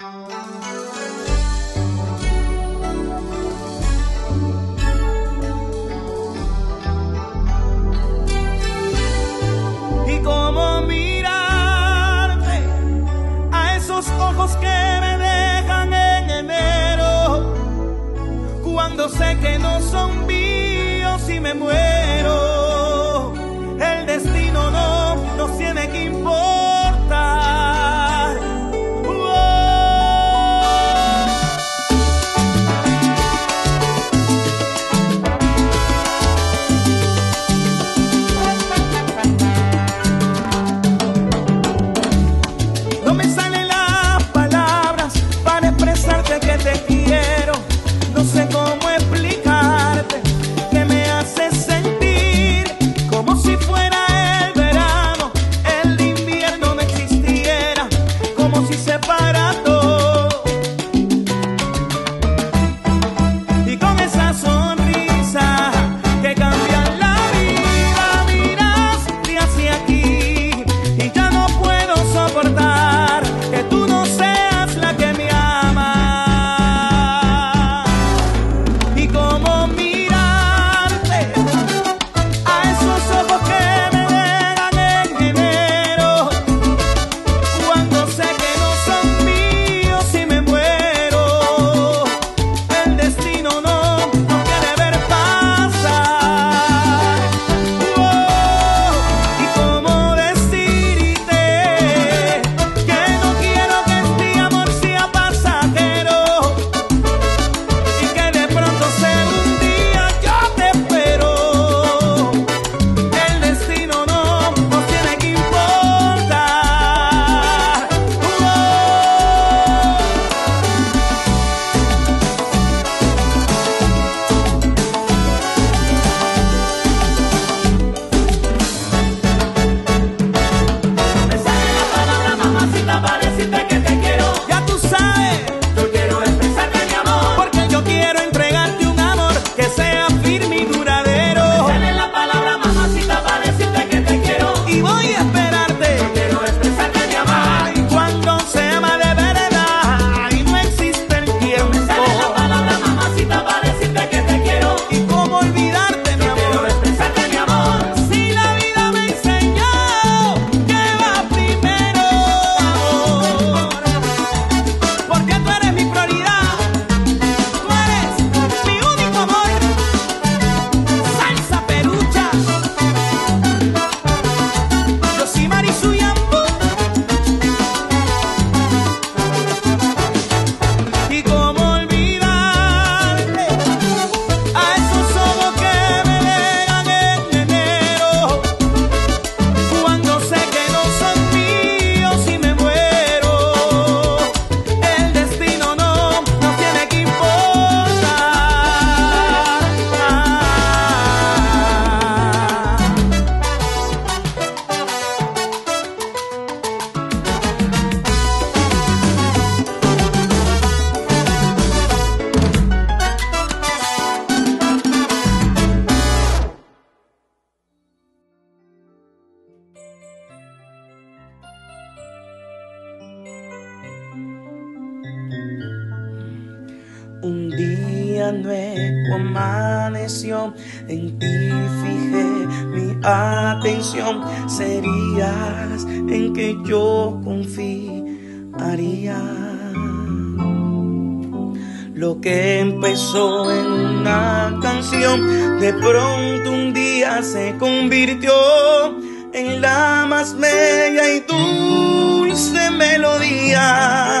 Música nuevo amaneció, en ti fijé mi atención, serías en que yo confiaría. Lo que empezó en una canción, de pronto un día se convirtió en la más bella y dulce melodía.